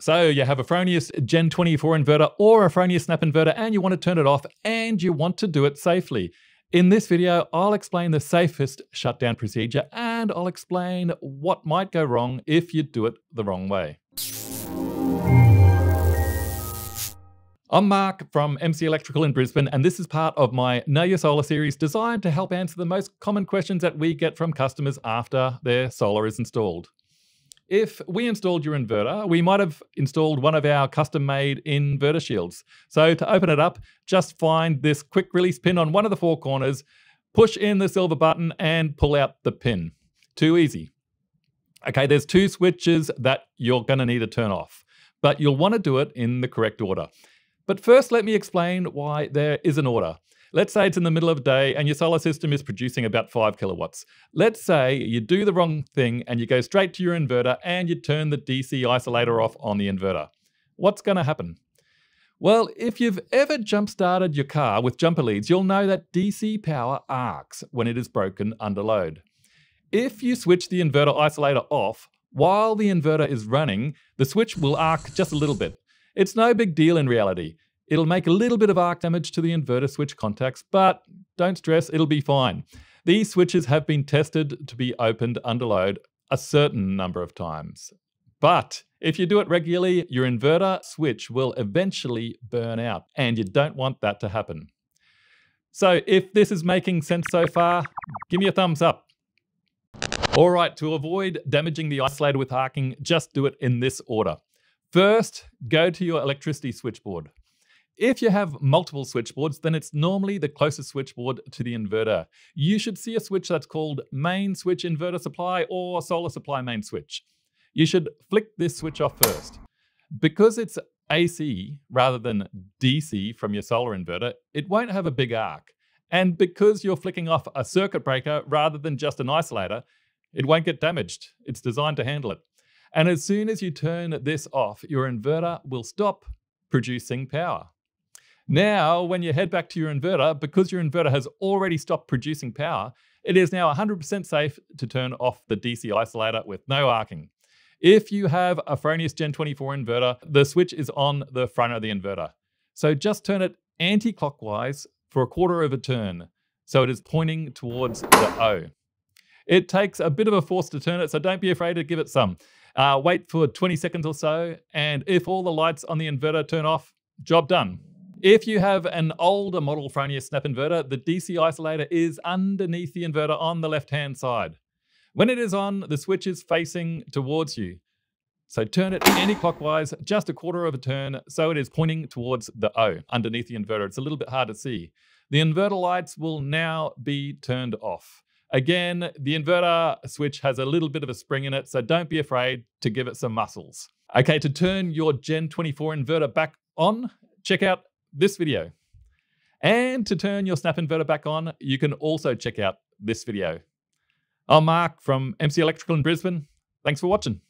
So you have a Fronius Gen 24 inverter or a Fronius Snap inverter and you want to turn it off and you want to do it safely. In this video, I'll explain the safest shutdown procedure and I'll explain what might go wrong if you do it the wrong way. I'm Mark from MC Electrical in Brisbane, and this is part of my Know Your Solar series designed to help answer the most common questions that we get from customers after their solar is installed. If we installed your inverter, we might have installed one of our custom made inverter shields. So to open it up, just find this quick release pin on one of the four corners, push in the silver button, and pull out the pin. Too easy. Okay, there's two switches that you're going to need to turn off, but you'll want to do it in the correct order. But first, let me explain why there is an order. Let's say it's in the middle of the day and your solar system is producing about 5 kilowatts. Let's say you do the wrong thing and you go straight to your inverter and you turn the DC isolator off on the inverter. What's going to happen? Well, if you've ever jump started your car with jumper leads, you'll know that DC power arcs when it is broken under load. If you switch the inverter isolator off while the inverter is running, the switch will arc just a little bit. It's no big deal in reality. It'll make a little bit of arc damage to the inverter switch contacts, but don't stress, it'll be fine. These switches have been tested to be opened under load a certain number of times. But if you do it regularly, your inverter switch will eventually burn out, and you don't want that to happen. So if this is making sense so far, give me a thumbs up. All right, to avoid damaging the isolator with arcing, just do it in this order. First, go to your electricity switchboard. If you have multiple switchboards, then it's normally the closest switchboard to the inverter. You should see a switch that's called main switch inverter supply or solar supply main switch. You should flick this switch off first. Because it's AC rather than DC from your solar inverter, it won't have a big arc. And because you're flicking off a circuit breaker rather than just an isolator, it won't get damaged. It's designed to handle it. And as soon as you turn this off, your inverter will stop producing power. Now, when you head back to your inverter, because your inverter has already stopped producing power, it is now 100% safe to turn off the DC isolator with no arcing. If you have a Fronius Gen 24 inverter, the switch is on the front of the inverter. So just turn it anti-clockwise for a quarter of a turn, so it is pointing towards the O. It takes a bit of a force to turn it, so don't be afraid to give it some. Uh, wait for 20 seconds or so, and if all the lights on the inverter turn off, job done. If you have an older model Fronius snap inverter, the DC isolator is underneath the inverter on the left-hand side. When it is on, the switch is facing towards you. So turn it anti-clockwise, just a quarter of a turn, so it is pointing towards the O underneath the inverter. It's a little bit hard to see. The inverter lights will now be turned off. Again, the inverter switch has a little bit of a spring in it, so don't be afraid to give it some muscles. Okay, to turn your Gen 24 inverter back on, check out this video. And to turn your snap inverter back on, you can also check out this video. I'm Mark from MC Electrical in Brisbane. Thanks for watching.